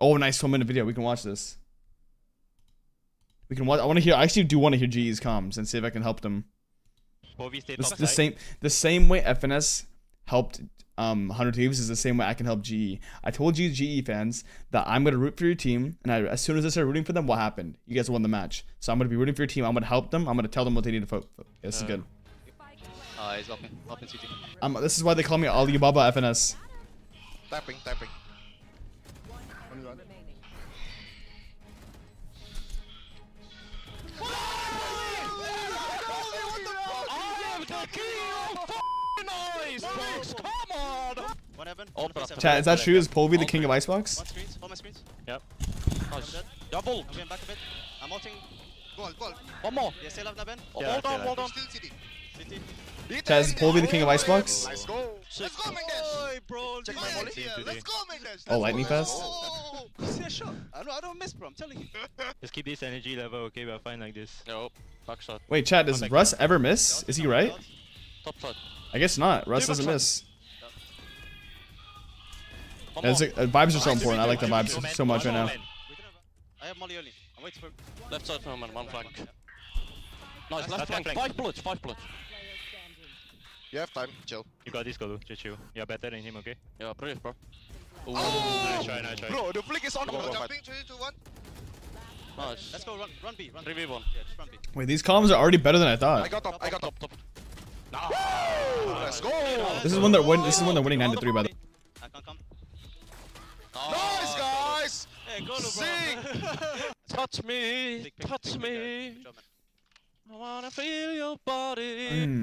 Oh, nice 12 minute video. We can watch this. We can watch. I want to hear. I actually do want to hear GE's comms and see if I can help them. Bovie stay This, top the same the same way FNS helped um 100 Thieves is the same way I can help GE. I told you GE fans that I'm gonna root for your team, and I, as soon as I started rooting for them, what happened? You guys won the match. So I'm gonna be rooting for your team. I'm gonna help them. I'm gonna tell them what they need to vote. This is Uh, good. Uh, he's CT. Um, this is why they call me Alibaba FNS. Tapping, tapping. One heaven. Oh, one but- face Chat, is that true? Is Polvi the king of Icebox? One screens. Hold my screens. Yep. I'm Nice. dead. Double. I'm going back a bit. I'm ulting. Goal, goal. One more. Yeah, stay alive, Naben. Yeah, hold on, hold on. Still city. CT. Chat, is Polvi the king of Icebox? Let's go. Let's go, Mendes. Check my molly. Team Yeah, today. let's go, Mendes. Oh, lightning go. fast? Oh. Oh. See shot. I don't, I don't miss, bro. I'm telling you. Just keep this energy level, okay? We're fine like this. Nope. back shot. Wait, Chat, does Come back Russ ever miss? Is he right? Top shot. I guess not. Russ Yeah, doesn't miss. One It's like- uh, vibes are so important. I like the vibes so much right now. more man. We didn't have- I have molly only. I'm waiting for. Left side from one flank. Yeah. Nice, Left left flank. flank. Five bullets, five bullets. You have time, chill. You got this, Golu. Just chill. You're better than him, okay? Yeah, brave, bro. Nice try, nice try. Bro, the flick is on. Go, go, Jumping 3 2 1. Nice. Let's go. Run, run B. Run B. 3v1. Yeah, just run B. Wait, these columns are already better than I thought. I got top, I got top. Top, top. Let's go. This is when they're win- This is when they're winning nine to three by the. I can't come. Nice, guys. Hey, go, bro. Sick. Touch me, touch me. Good job, man. I wanna feel your body. Mm.